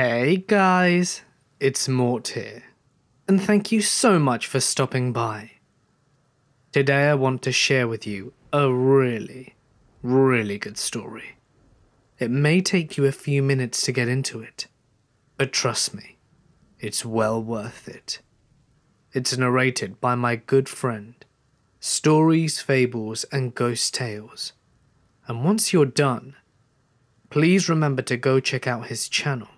Hey guys, it's Mort here, and thank you so much for stopping by. Today I want to share with you a really, really good story. It may take you a few minutes to get into it, but trust me, it's well worth it. It's narrated by my good friend, Stories, Fables, and Ghostly Tales. And once you're done, please remember to go check out his channel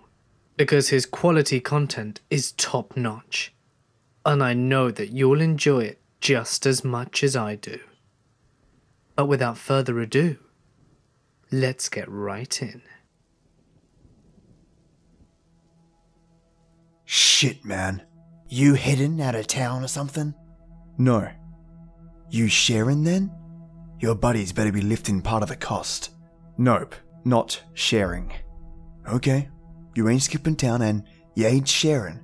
because his quality content is top notch. And I know that you'll enjoy it just as much as I do. But without further ado, let's get right in. Shit, man. You hidden out of town or something? No. You sharing then? Your buddies better be lifting part of the cost. Nope, not sharing. Okay, you ain't skipping town and you ain't sharing.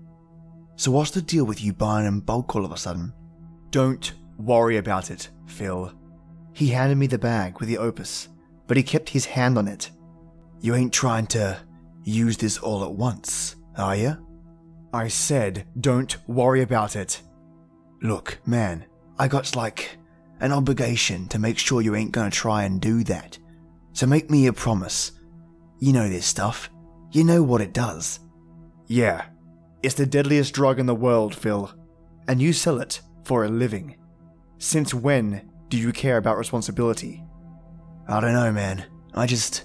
So what's the deal with you buying in bulk all of a sudden? Don't worry about it, Phil. He handed me the bag with the opus, but he kept his hand on it. You ain't trying to use this all at once, are you? I said, don't worry about it. Look, man, I got like an obligation to make sure you ain't gonna try and do that. So make me a promise. You know this stuff. You know what it does. Yeah, it's the deadliest drug in the world, Phil. And you sell it for a living. Since when do you care about responsibility? I don't know, man. I just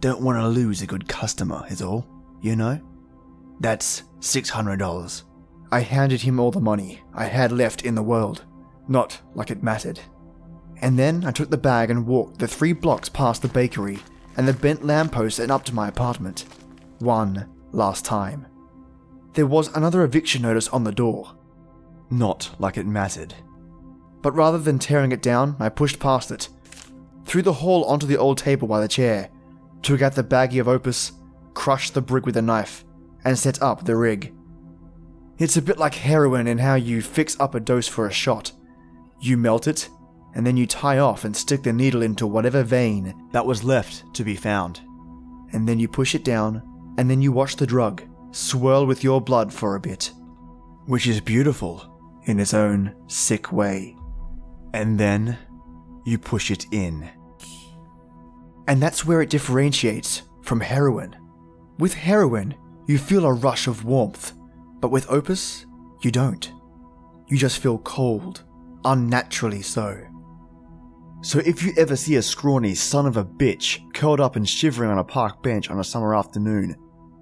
don't want to lose a good customer, is all. You know? That's $600. I handed him all the money I had left in the world. Not like it mattered. And then I took the bag and walked the three blocks past the bakery and the bent lamppost and up to my apartment. One last time. There was another eviction notice on the door. Not like it mattered. But rather than tearing it down, I pushed past it, through the hall onto the old table by the chair, took out the baggie of opus, crushed the brick with a knife, and set up the rig. It's a bit like heroin in how you fix up a dose for a shot. You melt it, and then you tie off and stick the needle into whatever vein that was left to be found. And then you push it down, and then you watch the drug swirl with your blood for a bit. Which is beautiful in its own sick way. And then you push it in. And that's where it differentiates from heroin. With heroin, you feel a rush of warmth, but with Opus, you don't. You just feel cold, unnaturally so. So if you ever see a scrawny son of a bitch curled up and shivering on a park bench on a summer afternoon,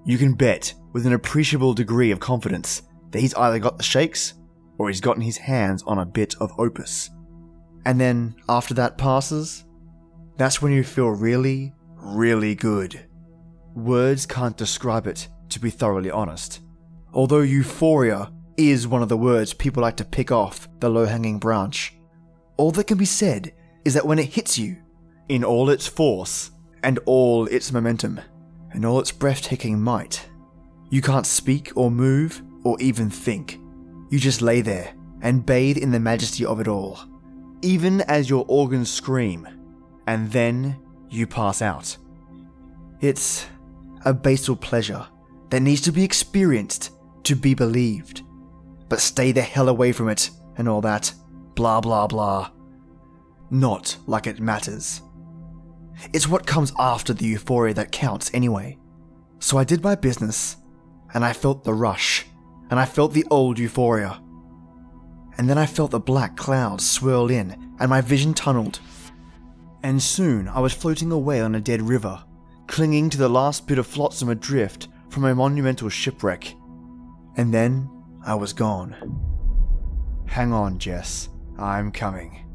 you can bet with an appreciable degree of confidence that he's either got the shakes or he's gotten his hands on a bit of opus. And then after that passes, that's when you feel really, really good. Words can't describe it, to be thoroughly honest. Although euphoria is one of the words people like to pick off the low hanging branch, all that can be said is that when it hits you, in all its force, and all its momentum, and all its breathtaking might, you can't speak or move or even think. You just lay there and bathe in the majesty of it all, even as your organs scream, and then you pass out. It's a basal pleasure that needs to be experienced to be believed. But stay the hell away from it and all that. Blah blah blah. Not like it matters. It's what comes after the euphoria that counts anyway. So I did my business, and I felt the rush, and I felt the old euphoria. And then I felt the black clouds swirl in, and my vision tunneled. And soon I was floating away on a dead river, clinging to the last bit of flotsam adrift from a monumental shipwreck. And then I was gone. Hang on, Jess. I'm coming.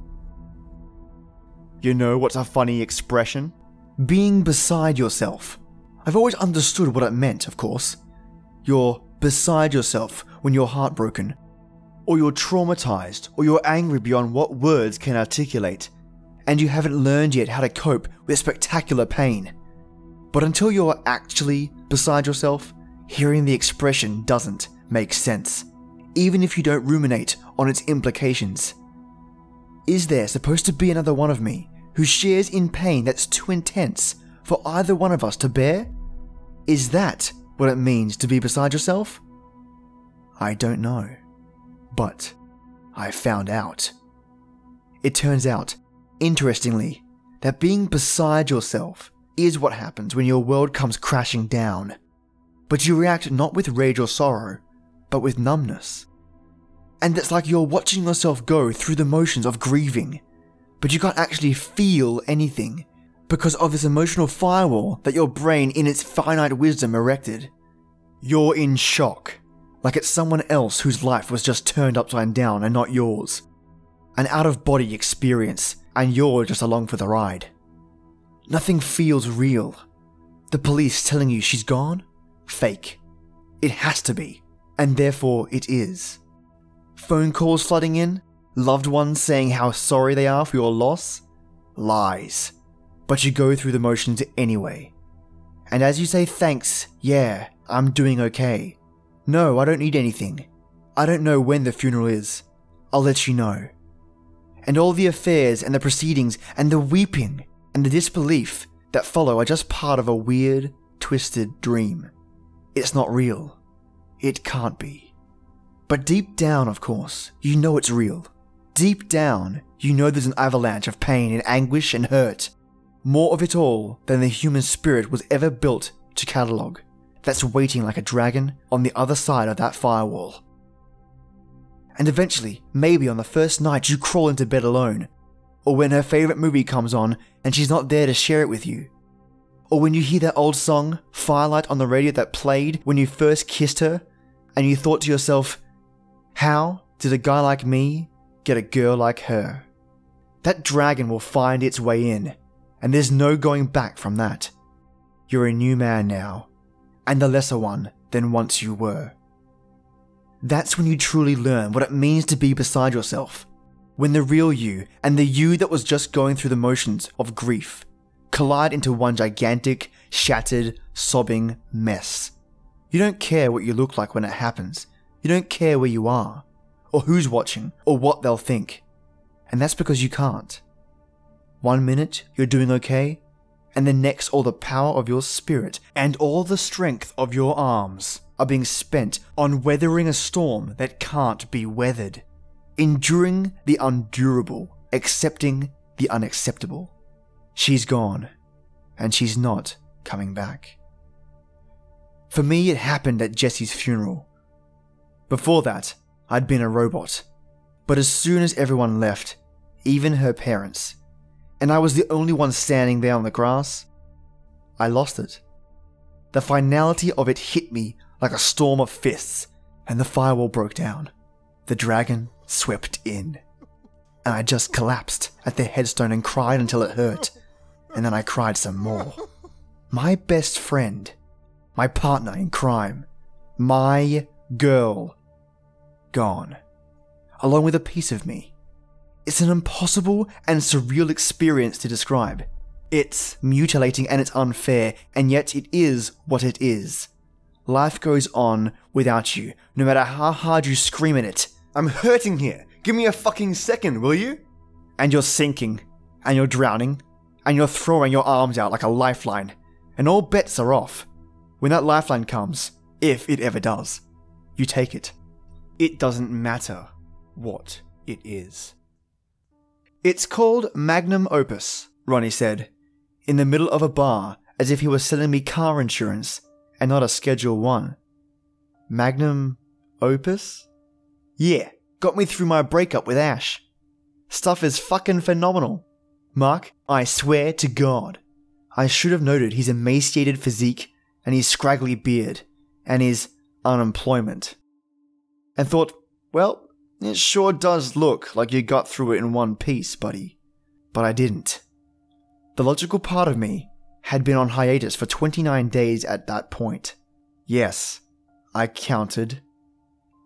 You know what's a funny expression? Being beside yourself. I've always understood what it meant, of course. You're beside yourself when you're heartbroken, or you're traumatized, or you're angry beyond what words can articulate, and you haven't learned yet how to cope with spectacular pain. But until you're actually beside yourself, hearing the expression doesn't make sense, even if you don't ruminate on its implications. Is there supposed to be another one of me who shares in pain that's too intense for either one of us to bear? Is that what it means to be beside yourself? I don't know. But I found out. It turns out, interestingly, that being beside yourself is what happens when your world comes crashing down. But you react not with rage or sorrow, but with numbness. And it's like you're watching yourself go through the motions of grieving, but you can't actually feel anything because of this emotional firewall that your brain, in its finite wisdom, erected. You're in shock, like it's someone else whose life was just turned upside down and not yours. An out of body experience, and you're just along for the ride. Nothing feels real. The police telling you she's gone? Fake. It has to be, and therefore it is. Phone calls flooding in? Loved ones saying how sorry they are for your loss? Lies. But you go through the motions anyway. And as you say thanks, yeah, I'm doing okay. No, I don't need anything. I don't know when the funeral is. I'll let you know. And all the affairs and the proceedings and the weeping and the disbelief that follow are just part of a weird, twisted dream. It's not real. It can't be. But deep down, of course, you know it's real. Deep down, you know there's an avalanche of pain and anguish and hurt. More of it all than the human spirit was ever built to catalogue. That's waiting like a dragon on the other side of that firewall. And eventually, maybe on the first night you crawl into bed alone, or when her favourite movie comes on and she's not there to share it with you. Or when you hear that old song, Firelight, on the radio that played when you first kissed her, and you thought to yourself, how did a guy like me get a girl like her? That dragon will find its way in, and there's no going back from that. You're a new man now, and a lesser one than once you were. That's when you truly learn what it means to be beside yourself. When the real you and the you that was just going through the motions of grief collide into one gigantic, shattered, sobbing mess. You don't care what you look like when it happens. You don't care where you are, or who's watching, or what they'll think. And that's because you can't. One minute you're doing okay, and the next all the power of your spirit and all the strength of your arms are being spent on weathering a storm that can't be weathered, enduring the undurable, accepting the unacceptable. She's gone, and she's not coming back. For me, it happened at Jesse's funeral. Before that, I'd been a robot. But as soon as everyone left, even her parents, and I was the only one standing there on the grass, I lost it. The finality of it hit me like a storm of fists, and the firewall broke down. The dragon swept in. And I just collapsed at the headstone and cried until it hurt. And then I cried some more. My best friend, my partner in crime, my girl, gone, along with a piece of me. It's an impossible and surreal experience to describe. It's mutilating and it's unfair, and yet it is what it is. Life goes on without you, no matter how hard you scream at it. I'm hurting here. Give me a fucking second, will you? And you're sinking, and you're drowning, and you're throwing your arms out like a lifeline, and all bets are off. When that lifeline comes, if it ever does, you take it. It doesn't matter what it is. It's called Magnum Opus, Ronnie said, in the middle of a bar as if he was selling me car insurance and not a Schedule 1. Magnum Opus? Yeah, got me through my breakup with Ash. Stuff is fucking phenomenal. Mark, I swear to God. I should have noted his emaciated physique and his scraggly beard and his unemployment. And thought, well, it sure does look like you got through it in one piece, buddy. But I didn't. The logical part of me had been on hiatus for 29 days at that point. Yes, I counted.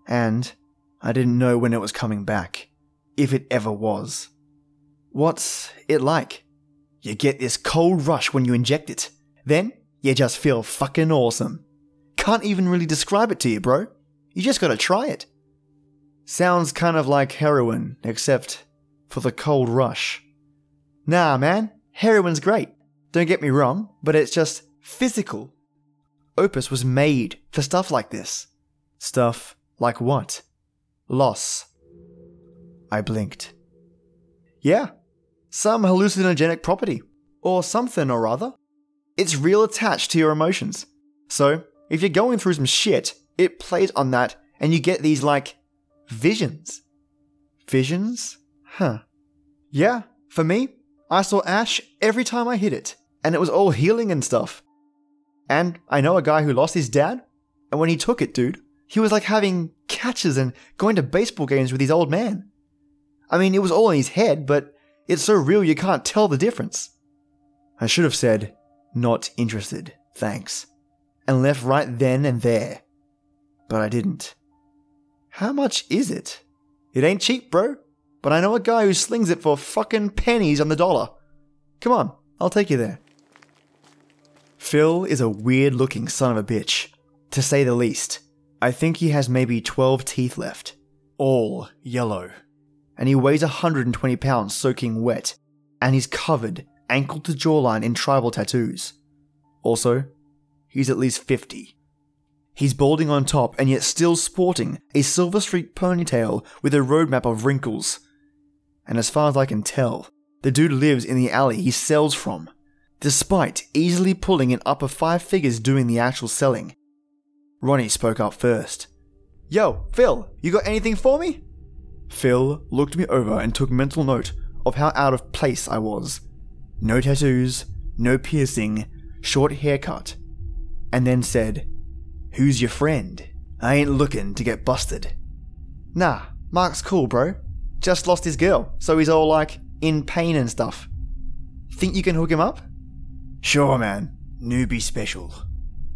And I didn't know when it was coming back, if it ever was. What's it like? You get this cold rush when you inject it. Then you just feel fucking awesome. Can't even really describe it to you, bro. You just gotta try it. Sounds kind of like heroin, except for the cold rush. Nah, man, heroin's great. Don't get me wrong, but it's just physical. Opus was made for stuff like this. Stuff like what? Loss. I blinked. Yeah, some hallucinogenic property, or something or other. It's real attached to your emotions. So, if you're going through some shit, it plays on that and you get these, like, visions. Visions? Huh. Yeah, for me, I saw Ash every time I hit it, and it was all healing and stuff. And I know a guy who lost his dad, and when he took it, dude, he was like having catches and going to baseball games with his old man. I mean, it was all in his head, but it's so real you can't tell the difference. I should have said, not interested, thanks, and left right then and there. But I didn't. How much is it? It ain't cheap, bro, but I know a guy who slings it for fucking pennies on the dollar. Come on, I'll take you there. Phil is a weird looking son of a bitch, to say the least. I think he has maybe 12 teeth left, all yellow. And he weighs 120 pounds soaking wet, and he's covered ankle to jawline in tribal tattoos. Also, he's at least 50. He's balding on top and yet still sporting a silver streak ponytail with a roadmap of wrinkles. And as far as I can tell, the dude lives in the alley he sells from, despite easily pulling in upper five figures doing the actual selling. Ronnie spoke up first. Yo, Phil, you got anything for me? Phil looked me over and took mental note of how out of place I was. No tattoos, no piercing, short haircut, and then said, Who's your friend? I ain't looking to get busted. Nah, Mark's cool, bro. Just lost his girl, so he's all like in pain and stuff. Think you can hook him up? Sure, man. Newbie special.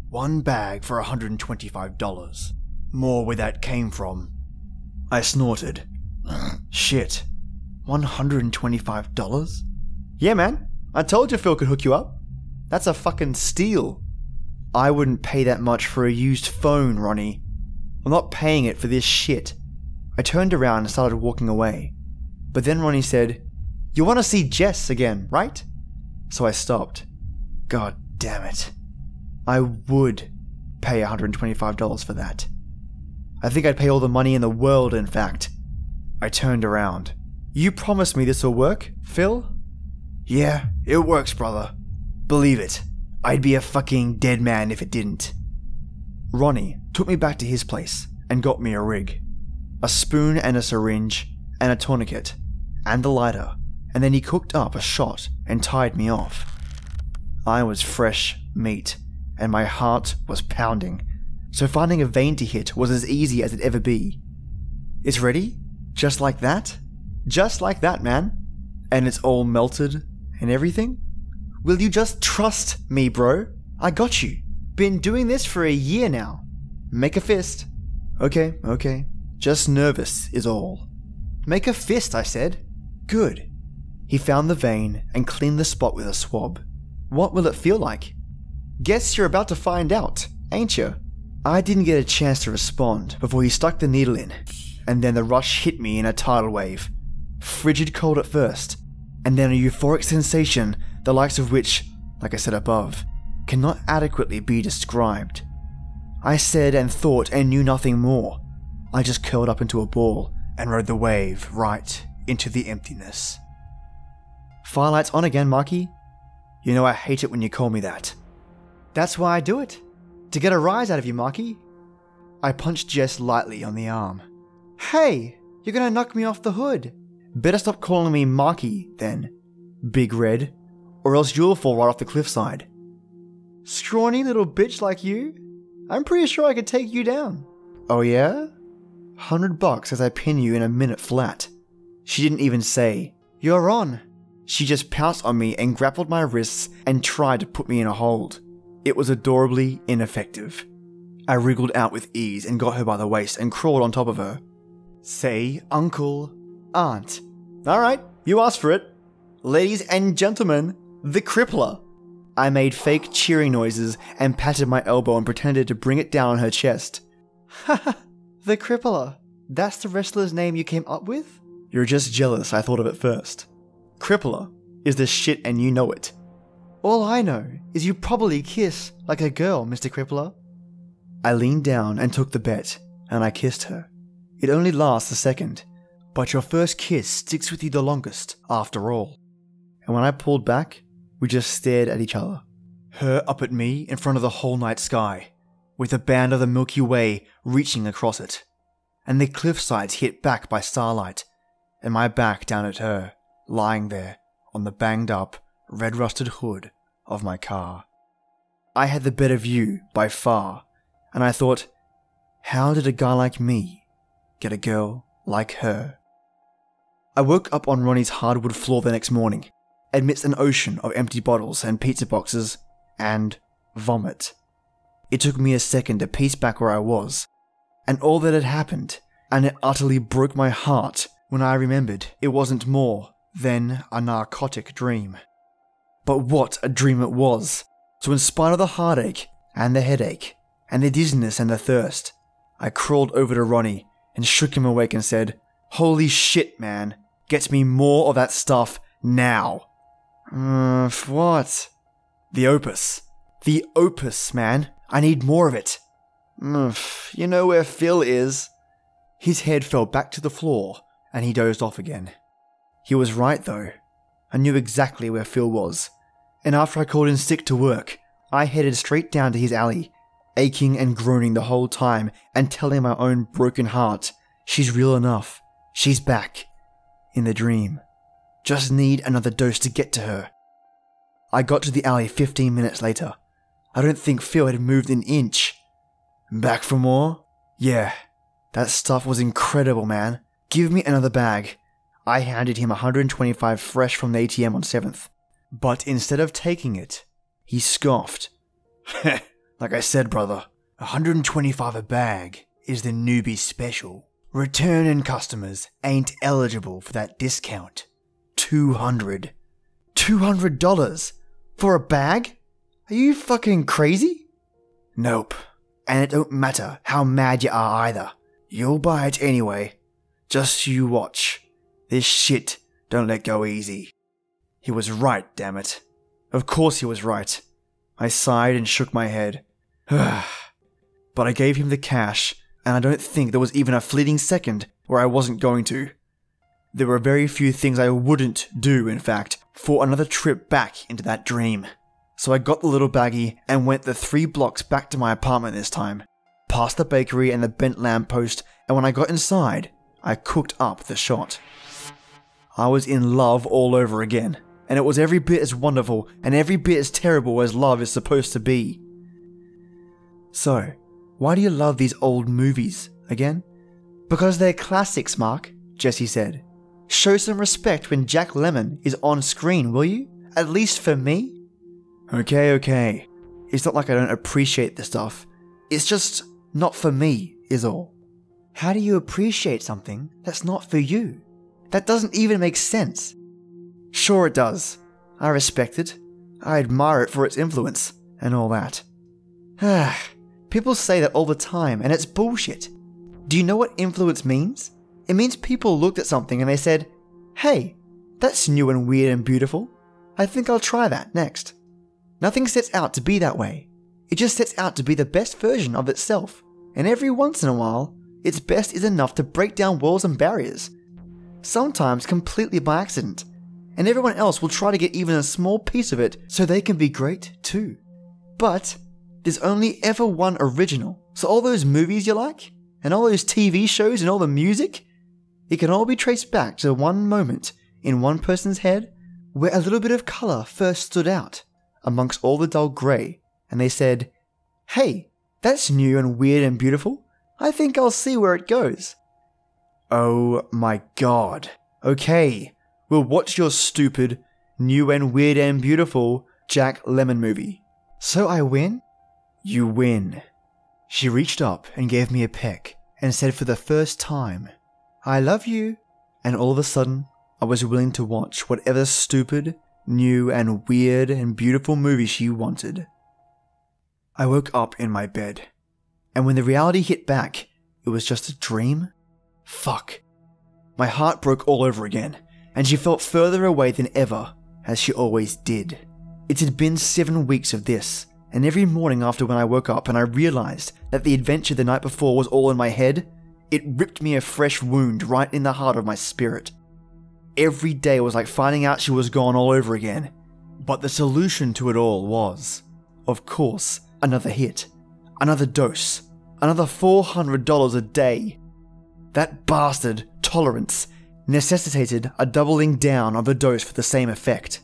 One bag for $125. More where that came from. I snorted. Shit. $125? Yeah, man. I told you Phil could hook you up. That's a fucking steal. I wouldn't pay that much for a used phone, Ronnie. I'm not paying it for this shit. I turned around and started walking away. But then Ronnie said, You want to see Jess again, right? So I stopped. God damn it. I would pay $125 for that. I think I'd pay all the money in the world, in fact. I turned around. You promised me this will work, Phil? Yeah, it works, brother. Believe it. I'd be a fucking dead man if it didn't. Ronnie took me back to his place and got me a rig a spoon and a syringe, and a tourniquet, and a lighter, and then he cooked up a shot and tied me off. I was fresh meat, and my heart was pounding, so finding a vein to hit was as easy as it ever be. It's ready? Just like that? Just like that, man. And it's all melted and everything? Will you just trust me, bro? I got you. Been doing this for a year now. Make a fist. Okay, okay. Just nervous is all. Make a fist, I said. Good. He found the vein and cleaned the spot with a swab. What will it feel like? Guess you're about to find out, ain't you? I didn't get a chance to respond before he stuck the needle in, and then the rush hit me in a tidal wave. Frigid cold at first, and then a euphoric sensation the likes of which, like I said above, cannot adequately be described. I said and thought and knew nothing more. I just curled up into a ball and rode the wave right into the emptiness. Firelights on again, Marky. You know I hate it when you call me that. That's why I do it. To get a rise out of you, Marky. I punched Jess lightly on the arm. Hey, you're gonna knock me off the hood. Better stop calling me Marky, then. Big Red, or else you'll fall right off the cliffside. Scrawny little bitch like you? I'm pretty sure I could take you down. Oh yeah? Hundred bucks as I pin you in a minute flat. She didn't even say, You're on. She just pounced on me and grappled my wrists and tried to put me in a hold. It was adorably ineffective. I wriggled out with ease and got her by the waist and crawled on top of her. Say, uncle, aunt. Alright, you asked for it. Ladies and gentlemen, the crippler. I made fake cheering noises and patted my elbow and pretended to bring it down on her chest. Haha, the crippler. That's the wrestler's name you came up with? You're just jealous I thought of it first. Crippler is the shit and you know it. All I know is you probably kiss like a girl, Mr. Crippler. I leaned down and took the bet, and I kissed her. It only lasts a second, but your first kiss sticks with you the longest, after all. And when I pulled back, we just stared at each other. Her up at me in front of the whole night sky, with the band of the Milky Way reaching across it, and the cliff sides hit back by starlight, and my back down at her, lying there on the banged up, red rusted hood of my car. I had the better view by far, and I thought, how did a guy like me get a girl like her? I woke up on Ronnie's hardwood floor the next morning, amidst an ocean of empty bottles and pizza boxes and vomit. It took me a second to piece back where I was, and all that had happened, and it utterly broke my heart when I remembered it wasn't more than a narcotic dream. But what a dream it was! So, in spite of the heartache, and the headache, and the dizziness and the thirst, I crawled over to Ronnie and shook him awake and said, Holy shit, man, get me more of that stuff now. Uh, what? The opus. The opus, man. I need more of it. Ugh, you know where Phil is. His head fell back to the floor and he dozed off again. He was right though. I knew exactly where Phil was. And after I called in sick to work, I headed straight down to his alley, aching and groaning the whole time and telling my own broken heart, she's real enough. She's back. In the dream. Just need another dose to get to her. I got to the alley 15 minutes later. I don't think Phil had moved an inch. Back for more? Yeah. That stuff was incredible, man. Give me another bag. I handed him 125 fresh from the ATM on 7th. But instead of taking it, he scoffed. like I said, brother, 125 a bag is the newbie special. Returning customers ain't eligible for that discount. 200. $200 for a bag? Are you fucking crazy? Nope. And it don't matter how mad you are either. You'll buy it anyway. Just you watch. This shit don't let go easy. He was right, damn it. Of course he was right. I sighed and shook my head. but I gave him the cash, and I don't think there was even a fleeting second where I wasn't going to. There were very few things I wouldn't do, in fact, for another trip back into that dream. So I got the little baggie and went the three blocks back to my apartment this time, past the bakery and the bent lamppost, and when I got inside, I cooked up the shot. I was in love all over again, and it was every bit as wonderful and every bit as terrible as love is supposed to be. So, why do you love these old movies again? Because they're classics, Mark, Jesse said. Show some respect when Jack Lemmon is on screen, will you? At least for me? Okay, okay. It's not like I don't appreciate the stuff. It's just not for me, is all. How do you appreciate something that's not for you? That doesn't even make sense. Sure, it does. I respect it. I admire it for its influence, and all that. Ugh. People say that all the time, and it's bullshit. Do you know what influence means? It means people looked at something and they said, hey, that's new and weird and beautiful. I think I'll try that next. Nothing sets out to be that way. It just sets out to be the best version of itself. And every once in a while, its best is enough to break down walls and barriers, sometimes completely by accident, and everyone else will try to get even a small piece of it so they can be great too. But there's only ever one original, so all those movies you like, and all those TV shows and all the music, it can all be traced back to one moment in one person's head where a little bit of colour first stood out amongst all the dull grey, and they said, Hey, that's new and weird and beautiful. I think I'll see where it goes. Oh my god. Okay, we'll watch your stupid, new and weird and beautiful Jack Lemmon movie. So I win? You win. She reached up and gave me a peck and said for the first time, I love you. And all of a sudden, I was willing to watch whatever stupid, new, and weird and beautiful movie she wanted. I woke up in my bed and when the reality hit back, it was just a dream? Fuck. My heart broke all over again, and she felt further away than ever, as she always did. It had been seven weeks of this, and every morning after when I woke up and I realized that the adventure the night before was all in my head, it ripped me a fresh wound right in the heart of my spirit. Every day was like finding out she was gone all over again. But the solution to it all was, of course, another hit, another dose, another $400 a day. That bastard tolerance necessitated a doubling down of the dose for the same effect.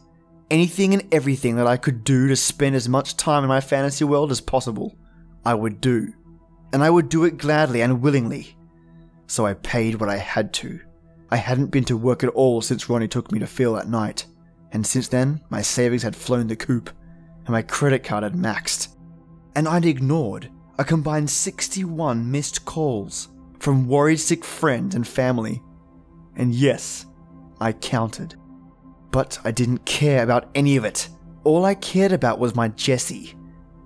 Anything and everything that I could do to spend as much time in my fantasy world as possible, I would do. And I would do it gladly and willingly. So I paid what I had to. I hadn't been to work at all since Ronnie took me to Phil that night, and since then, my savings had flown the coop, and my credit card had maxed. And I'd ignored a combined 61 missed calls from worried sick friends and family. And yes, I counted. But I didn't care about any of it. All I cared about was my Jessie,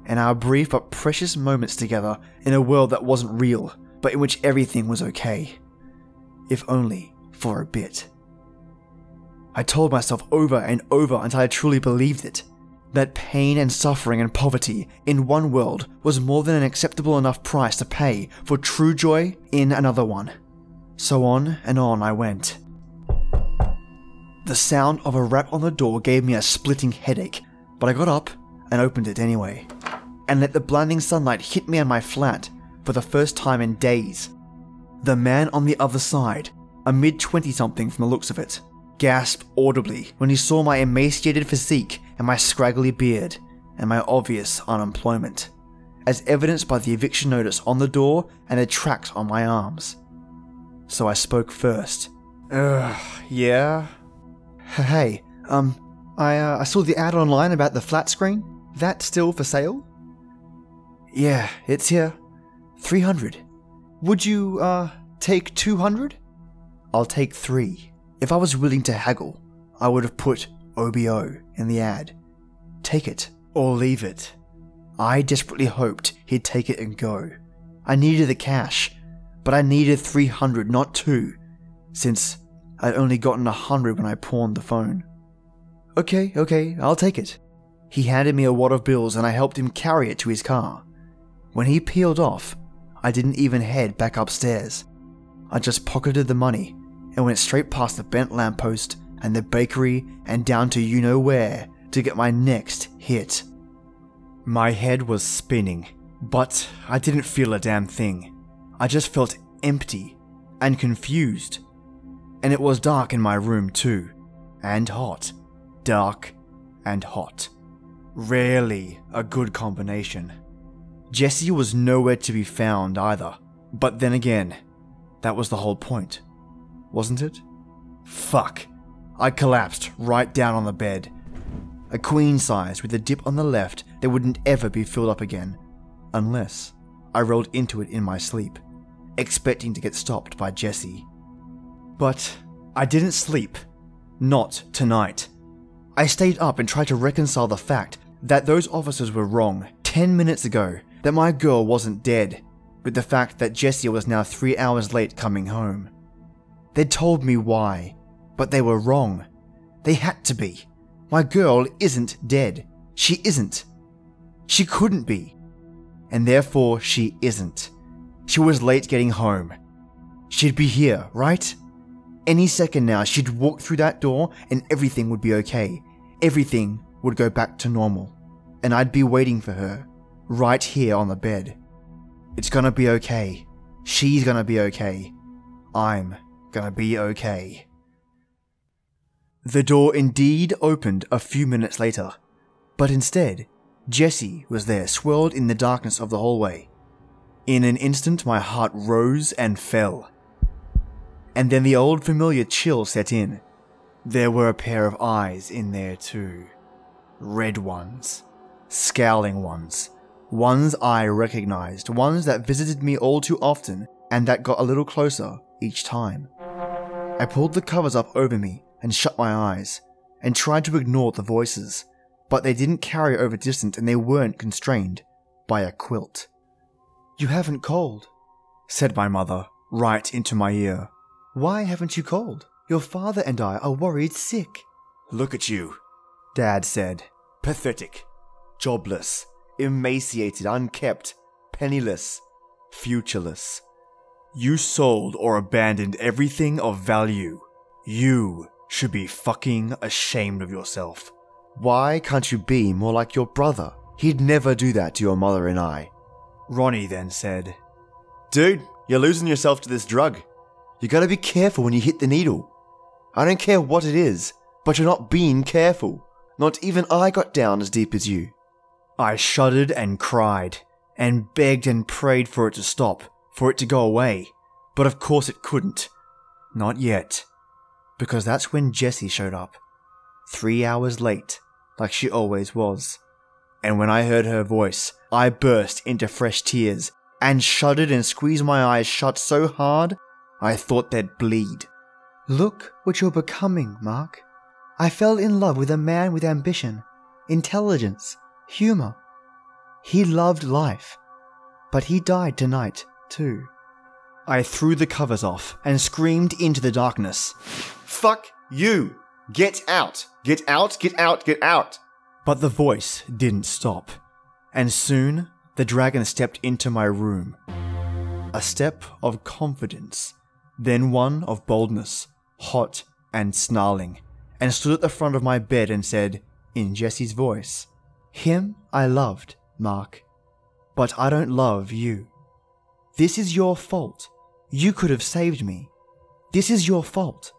and our brief but precious moments together in a world that wasn't real, but in which everything was okay. If only for a bit. I told myself over and over until I truly believed it that pain and suffering and poverty in one world was more than an acceptable enough price to pay for true joy in another one. So on and on I went. The sound of a rap on the door gave me a splitting headache, but I got up and opened it anyway, and let the blinding sunlight hit me on my flat for the first time in days. The man on the other side, a mid 20 something from the looks of it, gasped audibly when he saw my emaciated physique and my scraggly beard and my obvious unemployment, as evidenced by the eviction notice on the door and the tracks on my arms. So I spoke first. Ugh, yeah? Hey, um, I, uh, I saw the ad online about the flat screen. That still for sale? Yeah, it's here. 300. Would you, uh, take 200? I'll take three. If I was willing to haggle, I would have put OBO in the ad. Take it or leave it. I desperately hoped he'd take it and go. I needed the cash, but I needed 300, not two, since I'd only gotten a hundred when I pawned the phone. Okay, okay, I'll take it. He handed me a wad of bills and I helped him carry it to his car. When he peeled off, I didn't even head back upstairs. I just pocketed the money and went straight past the bent lamppost and the bakery and down to you know where to get my next hit. My head was spinning, but I didn't feel a damn thing. I just felt empty and confused and it was dark in my room too, and hot. Dark and hot. Rarely a good combination. Jessie was nowhere to be found either, but then again, that was the whole point, wasn't it? Fuck. I collapsed right down on the bed. A queen size with a dip on the left that wouldn't ever be filled up again, unless I rolled into it in my sleep, expecting to get stopped by Jesse. But I didn't sleep. Not tonight. I stayed up and tried to reconcile the fact that those officers were wrong 10 minutes ago that my girl wasn't dead, but the fact that Jessie was now three hours late coming home. They'd told me why, but they were wrong. They had to be. My girl isn't dead. She isn't. She couldn't be. And therefore, she isn't. She was late getting home. She'd be here, right? Any second now, she'd walk through that door and everything would be okay. Everything would go back to normal. And I'd be waiting for her, right here on the bed. It's gonna be okay. She's gonna be okay. I'm gonna be okay. The door indeed opened a few minutes later, but instead, Jessie was there, swirled in the darkness of the hallway. In an instant, my heart rose and fell and then the old familiar chill set in. There were a pair of eyes in there too. Red ones. Scowling ones. Ones I recognized, ones that visited me all too often and that got a little closer each time. I pulled the covers up over me and shut my eyes, and tried to ignore the voices, but they didn't carry over distance and they weren't constrained by a quilt. You haven't called, said my mother, right into my ear. Why haven't you called? Your father and I are worried sick. Look at you, Dad said. Pathetic. Jobless. Emaciated, unkept. Penniless. Futureless. You sold or abandoned everything of value. You should be fucking ashamed of yourself. Why can't you be more like your brother? He'd never do that to your mother and I. Ronnie then said, Dude, you're losing yourself to this drug. You gotta be careful when you hit the needle. I don't care what it is, but you're not being careful. Not even I got down as deep as you. I shuddered and cried, and begged and prayed for it to stop, for it to go away. But of course it couldn't. Not yet. Because that's when Jessie showed up. Three hours late, like she always was. And when I heard her voice, I burst into fresh tears and shuddered and squeezed my eyes shut so hard I thought they'd bleed. Look what you're becoming, Mark. I fell in love with a man with ambition, intelligence, humor. He loved life, but he died tonight, too. I threw the covers off and screamed into the darkness. Fuck you! Get out! Get out! Get out! Get out! But the voice didn't stop, and soon the dragon stepped into my room. A step of confidence, then one of boldness, hot and snarling, and stood at the front of my bed and said, in Jesse's voice, Him I loved, Mark, but I don't love you. This is your fault. You could have saved me. This is your fault.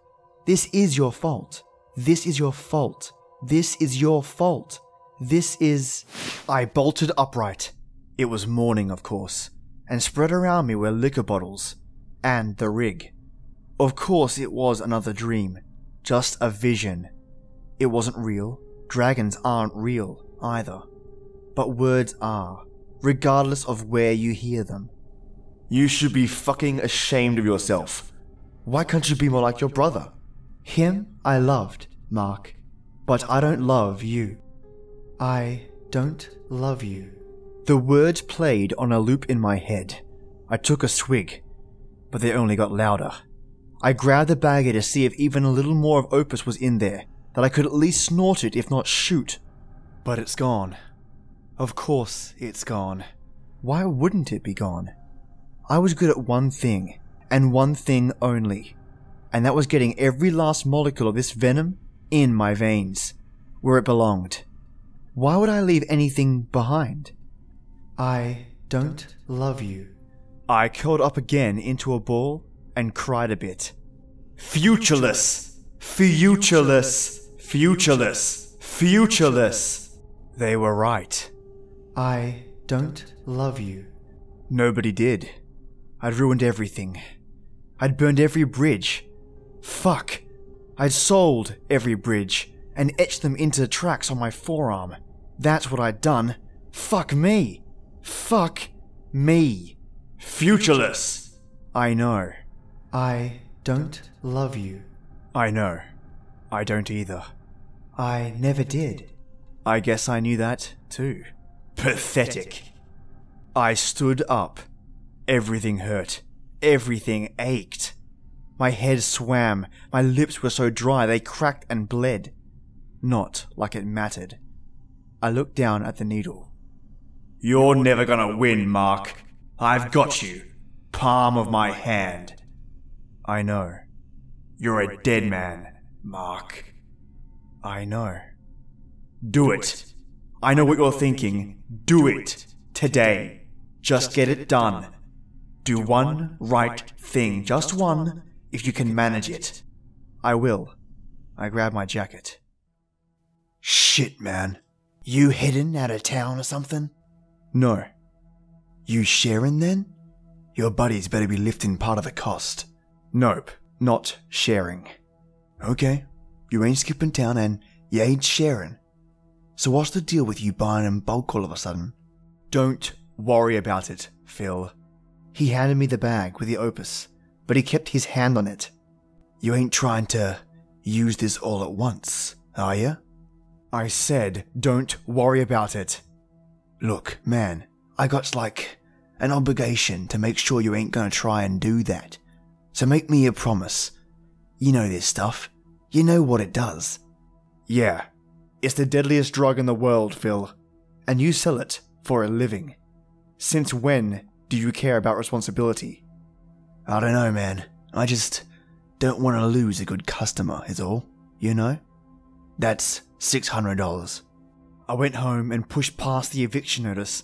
This is your fault. This is your fault. This is your fault. This is. I bolted upright. It was morning, of course, and spread around me were liquor bottles and the rig. Of course, it was another dream, just a vision. It wasn't real. Dragons aren't real either. But words are, regardless of where you hear them. You should be fucking ashamed of yourself. Why can't you be more like your brother? Him I loved, Mark, but I don't love you. I don't love you. The words played on a loop in my head. I took a swig, but they only got louder. I grabbed the baggie to see if even a little more of Opus was in there, that I could at least snort it if not shoot. But it's gone. Of course it's gone. Why wouldn't it be gone? I was good at one thing, and one thing only, and that was getting every last molecule of this venom in my veins, where it belonged. Why would I leave anything behind? I don't love you. I curled up again into a ball and cried a bit. Futureless! Futureless! Futureless! Futureless! They were right. I don't love you. Nobody did. I'd ruined everything. I'd burned every bridge. Fuck. I'd sold every bridge and etched them into tracks on my forearm. That's what I'd done. Fuck me. Fuck me. Futureless. I know. I don't love you. I know. I don't either. I never did. I guess I knew that too. Pathetic. I stood up. Everything hurt. Everything ached. My head swam. My lips were so dry they cracked and bled. Not like it mattered. I looked down at the needle. You're never gonna win, Mark. I've got you. Palm of my hand. I know. You're a dead man, Mark. I know. Do it. I know what you're thinking. Do it. Today. Just get it done. Do one right thing. Just one, if you can manage it. I will. I grab my jacket. Shit, man. You heading out of town or something? No. You sharing then? Your buddies better be lifting part of the cost. Nope, not sharing. Okay, you ain't skipping town and you ain't sharing. So what's the deal with you buying in bulk all of a sudden? Don't worry about it, Phil. He handed me the bag with the opus, but he kept his hand on it. You ain't trying to use this all at once, are you? I said, don't worry about it. Look, man, I got like an obligation to make sure you ain't gonna try and do that. So make me a promise. You know this stuff. You know what it does. Yeah, It's the deadliest drug in the world, Phil. And you sell it for a living. Since when do you care about responsibility? I don't know, man. I just don't want to lose a good customer, is all. You know? That's $600. I went home and pushed past the eviction notice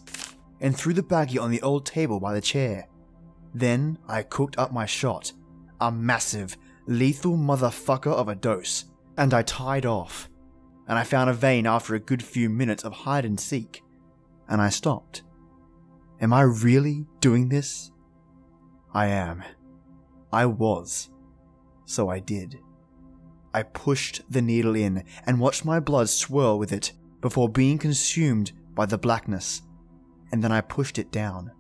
and threw the baggie on the old table by the chair. Then I cooked up my shot, a massive, lethal motherfucker of a dose, and I tied off. And I found a vein after a good few minutes of hide and seek, and I stopped. Am I really doing this? I am. I was. So I did. I pushed the needle in and watched my blood swirl with it before being consumed by the blackness, and then I pushed it down.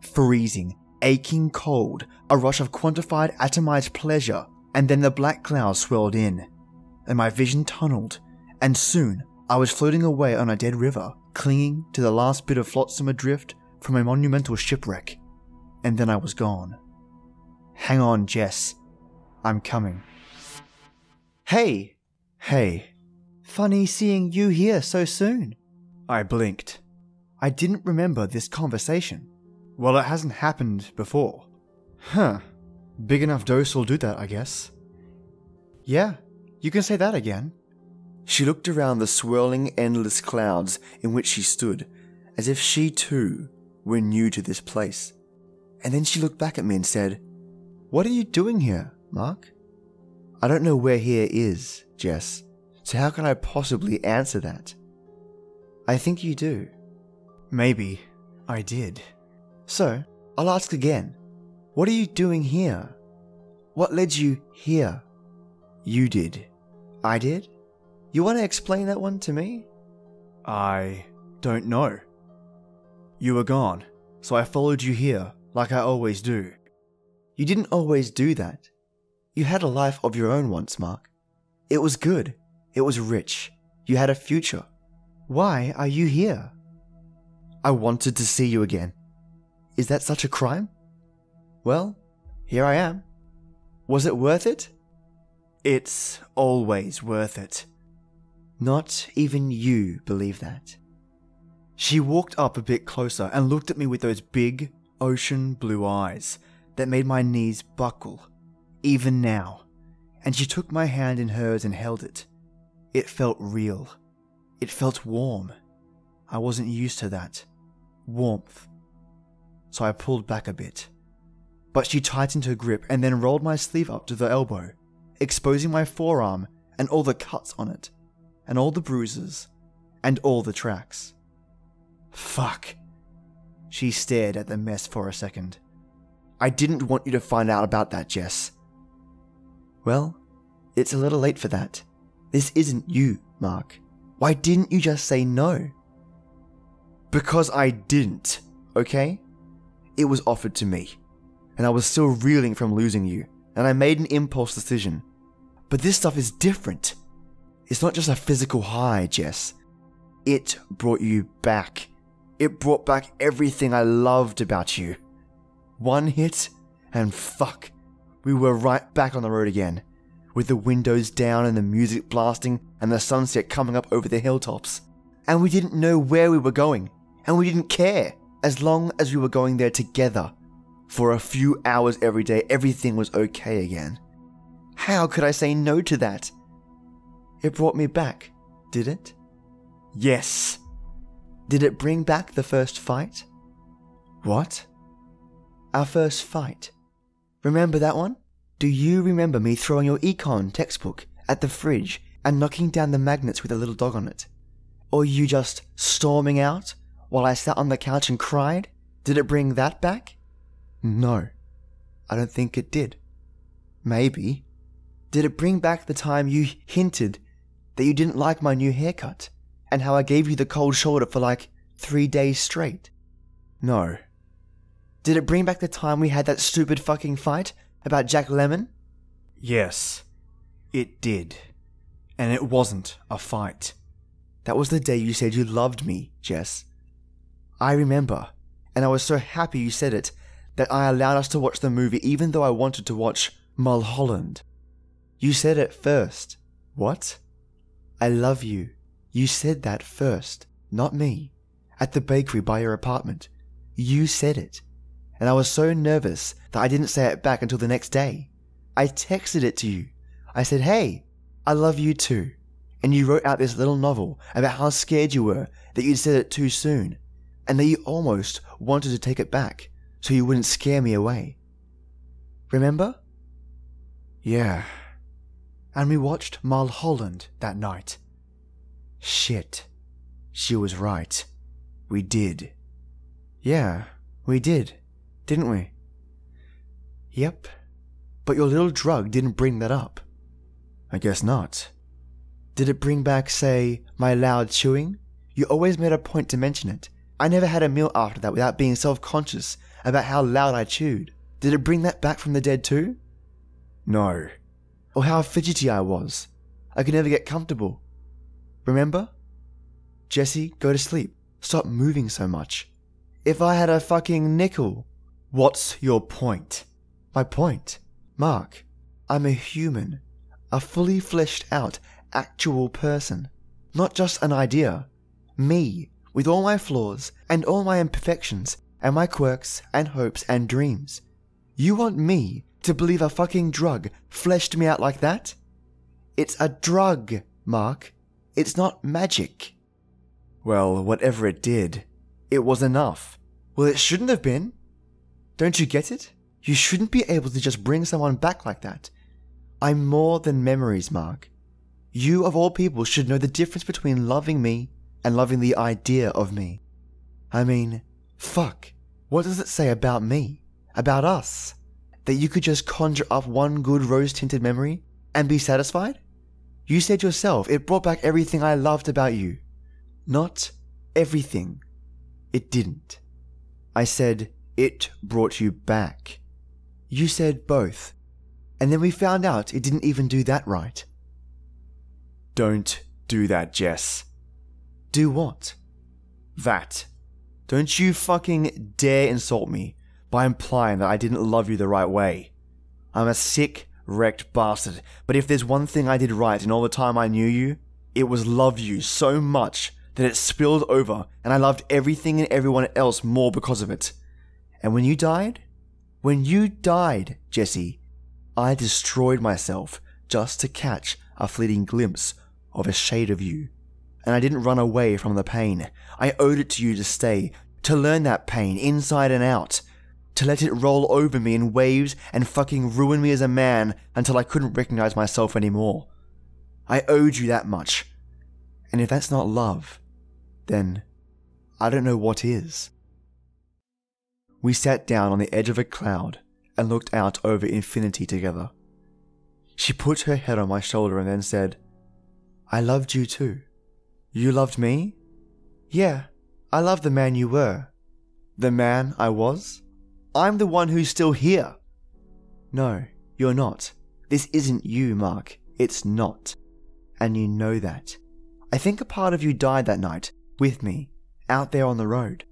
Freezing, aching cold, a rush of quantified atomized pleasure, and then the black cloud swirled in, and my vision tunneled, and soon I was floating away on a dead river, clinging to the last bit of flotsam adrift from a monumental shipwreck, and then I was gone. Hang on, Jess. I'm coming. Hey, Hey, funny seeing you here so soon. I blinked. I didn't remember this conversation. Well, it hasn't happened before. Huh. Big enough dose will do that, I guess. Yeah, you can say that again. She looked around the swirling, endless clouds in which she stood, as if she too were new to this place. And then she looked back at me and said, What are you doing here, Mark? I don't know where here is, Jess, so how can I possibly answer that? I think you do. Maybe I did. So, I'll ask again. What are you doing here? What led you here? You did. I did? You want to explain that one to me? I don't know. You were gone, so I followed you here, like I always do. You didn't always do that. You had a life of your own once, Mark. It was good. It was rich. You had a future. Why are you here? I wanted to see you again. Is that such a crime? Well, here I am. Was it worth it? It's always worth it. Not even you believe that. She walked up a bit closer and looked at me with those big, ocean blue eyes that made my knees buckle, even now. And she took my hand in hers and held it. It felt real. It felt warm. I wasn't used to that. Warmth. So I pulled back a bit. But she tightened her grip and then rolled my sleeve up to the elbow, exposing my forearm and all the cuts on it, and all the bruises, and all the tracks. Fuck. She stared at the mess for a second. I didn't want you to find out about that, Jess. Well, it's a little late for that. This isn't you, Mark. Why didn't you just say no? Because I didn't, okay? It was offered to me, and I was still reeling from losing you, and I made an impulse decision. But this stuff is different. It's not just a physical high, Jess. It brought you back. It brought back everything I loved about you. One hit, and fuck, we were right back on the road again, with the windows down and the music blasting and the sunset coming up over the hilltops. And we didn't know where we were going, and we didn't care, as long as we were going there together. For a few hours every day, everything was okay again. How could I say no to that? It brought me back, did it? Yes. Did it bring back the first fight? What? Our first fight. Remember that one? Do you remember me throwing your econ textbook at the fridge and knocking down the magnets with a little dog on it? Or you just storming out while I sat on the couch and cried? Did it bring that back? No. I don't think it did. Maybe. Did it bring back the time you hinted that you didn't like my new haircut and how I gave you the cold shoulder for like three days straight? No. Did it bring back the time we had that stupid fucking fight about Jack Lemmon? Yes, it did. And it wasn't a fight. That was the day you said you loved me, Jess. I remember, and I was so happy you said it that I allowed us to watch the movie even though I wanted to watch Mulholland. You said it first. What? I love you, You said that first, not me. At the bakery by your apartment. You said it. And I was so nervous that I didn't say it back until the next day. I texted it to you. I said, hey, I love you too. And you wrote out this little novel about how scared you were that you'd said it too soon, and that you almost wanted to take it back so you wouldn't scare me away. Remember? Yeah. And we watched Mulholland that night. Shit. She was right. We did. Yeah, we did, didn't we? Yep. But your little drug didn't bring that up. I guess not. Did it bring back, say, my loud chewing? You always made a point to mention it. I never had a meal after that without being self conscious about how loud I chewed. Did it bring that back from the dead too? No. Or how fidgety I was. I could never get comfortable. Remember? Jesse, go to sleep. Stop moving so much. If I had a fucking nickel. What's your point? My point? Mark, I'm a human. A fully fleshed out, actual person. Not just an idea. Me, with all my flaws and all my imperfections and my quirks and hopes and dreams. You want me to believe a fucking drug fleshed me out like that? It's a drug, Mark. It's not magic. Well, whatever it did, it was enough. Well, it shouldn't have been. Don't you get it? You shouldn't be able to just bring someone back like that. I'm more than memories, Mark. You, of all people, should know the difference between loving me and loving the idea of me. I mean, fuck. What does it say about me? About us? That you could just conjure up one good rose tinted memory and be satisfied? You said yourself it brought back everything I loved about you. Not everything. It didn't. I said it brought you back. You said both. And then we found out it didn't even do that right. Don't do that, Jess. Do what? That. Don't you fucking dare insult me by implying that I didn't love you the right way. I'm a sick, wrecked bastard, but if there's one thing I did right in all the time I knew you, it was love you so much that it spilled over and I loved everything and everyone else more because of it. And when you died, when you died, Jesse, I destroyed myself just to catch a fleeting glimpse of a shade of you. And I didn't run away from the pain. I owed it to you to stay, to learn that pain inside and out, to let it roll over me in waves and fucking ruin me as a man until I couldn't recognize myself anymore. I owed you that much. And if that's not love, then I don't know what is. We sat down on the edge of a cloud and looked out over infinity together. She put her head on my shoulder and then said, I loved you too. You loved me? Yeah, I loved the man you were. The man I was? I'm the one who's still here. No, you're not. This isn't you, Mark. It's not. And you know that. I think a part of you died that night, with me, out there on the road.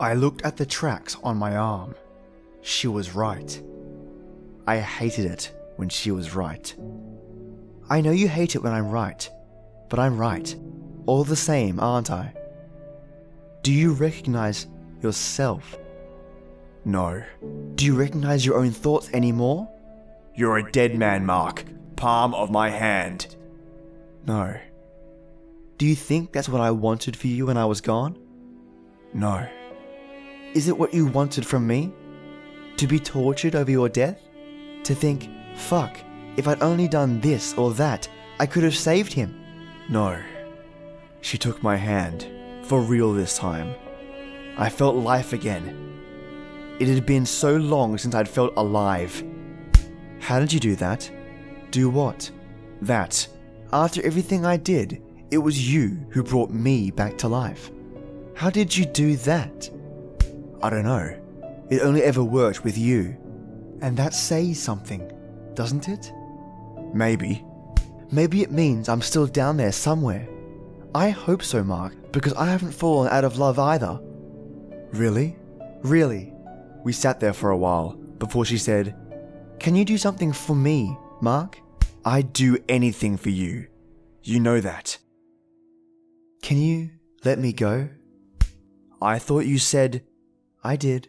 I looked at the tracks on my arm. She was right. I hated it when she was right. I know you hate it when I'm right, but I'm right. All the same, aren't I? Do you recognize yourself? No. Do you recognize your own thoughts anymore? You're a dead man, Mark. Palm of my hand. No. Do you think that's what I wanted for you when I was gone? No. Is it what you wanted from me? To be tortured over your death? To think, fuck, if I'd only done this or that, I could have saved him? No. She took my hand, for real this time. I felt life again. It had been so long since I'd felt alive. How did you do that? Do what? That. After everything I did, it was you who brought me back to life. How did you do that? I don't know. It only ever worked with you. And that says something, doesn't it? Maybe. Maybe it means I'm still down there somewhere. I hope so, Mark, because I haven't fallen out of love either. Really? Really. We sat there for a while before she said, Can you do something for me, Mark? I'd do anything for you. You know that. Can you let me go? I thought you said. I did.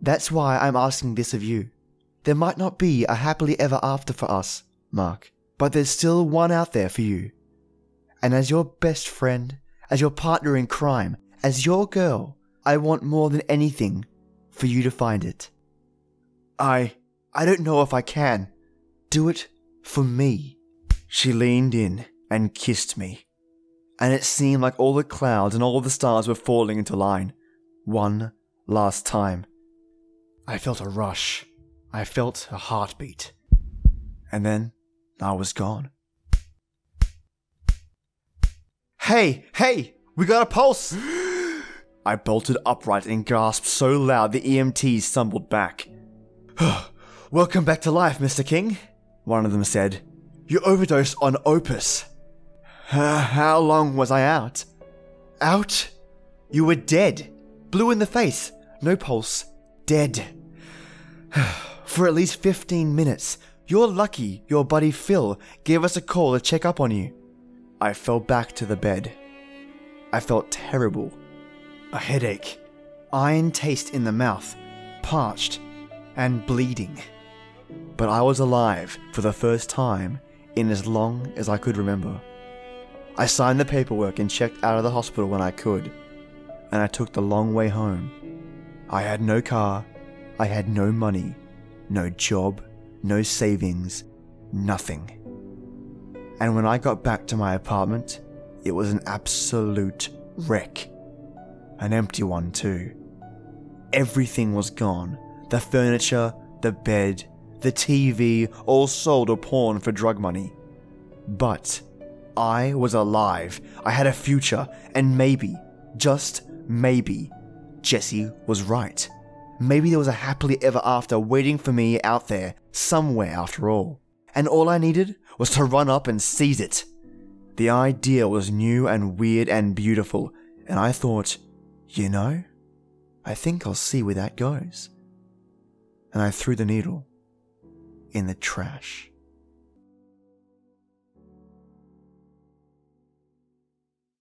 That's why I'm asking this of you. There might not be a happily ever after for us, Mark, but there's still one out there for you. And as your best friend, as your partner in crime, as your girl, I want more than anything for you to find it. I. I don't know if I can. Do it for me. She leaned in and kissed me, and it seemed like all the clouds and all the stars were falling into line. One last time. I felt a rush. I felt a heartbeat. And then I was gone. Hey, hey, we got a pulse! I bolted upright and gasped so loud the EMTs stumbled back. Welcome back to life, Mr. King, one of them said. You overdosed on Opus. How long was I out? Out? You were dead. Blue in the face, no pulse, dead. For at least 15 minutes. You're lucky your buddy Phil gave us a call to check up on you. I fell back to the bed. I felt terrible. A headache, iron taste in the mouth, parched, and bleeding. But I was alive for the first time in as long as I could remember. I signed the paperwork and checked out of the hospital when I could, and I took the long way home. I had no car, I had no money, no job, no savings, nothing. And when I got back to my apartment, it was an absolute wreck. An empty one, too. Everything was gone the furniture, the bed, the TV, all sold or pawned for drug money. But I was alive, I had a future, and maybe, just maybe, Jesse was right. Maybe there was a happily ever after waiting for me out there, somewhere after all. And all I needed was to run up and seize it. The idea was new and weird and beautiful, and I thought, you know, I think I'll see where that goes. And I threw the needle in the trash.